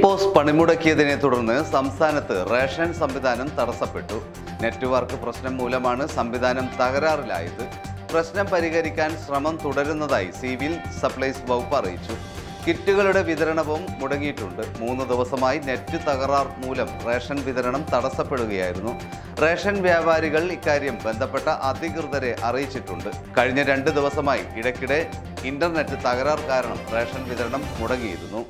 Pose പണിമുടക്കിയതിനെ തുടർന്ന് സംസ്ഥാനത്ത് ration സംവിധാനം തടസ്സപ്പെട്ടു. നെറ്റ്വർക്ക് പ്രശ്നം മൂലമാണ് സംവിധാനം തകരാറിലായത്. പ്രശ്നം പരിഹരിക്കാൻ ശ്രമം തുടരുന്നതായി സിവിൽ സപ്ലൈസ് വകുപ്പ് അറിയിച്ചു. കിറ്റുകളുടെ വിതരണവും മുടങ്ങിയിട്ടുണ്ട്. മൂന്ന് ദിവസമായി നെറ്റ് തകരാർ മൂലം റേഷൻ വിതരണം തടസ്സപ്പെടുകയായിരുന്നു. റേഷൻ വ്യാപാരികൾ ഇക്കാര്യം ബന്ധപ്പെട്ട അധികൃതരെ അറിയിച്ചിട്ടുണ്ട്. കഴിഞ്ഞ രണ്ട് ദിവസമായി ഇടയ്ക്കിടെ ഇന്റർനെറ്റ് തകരാർ കാരണം റേഷൻ വിതരണം മുടങ്ങിയിരുന്നു.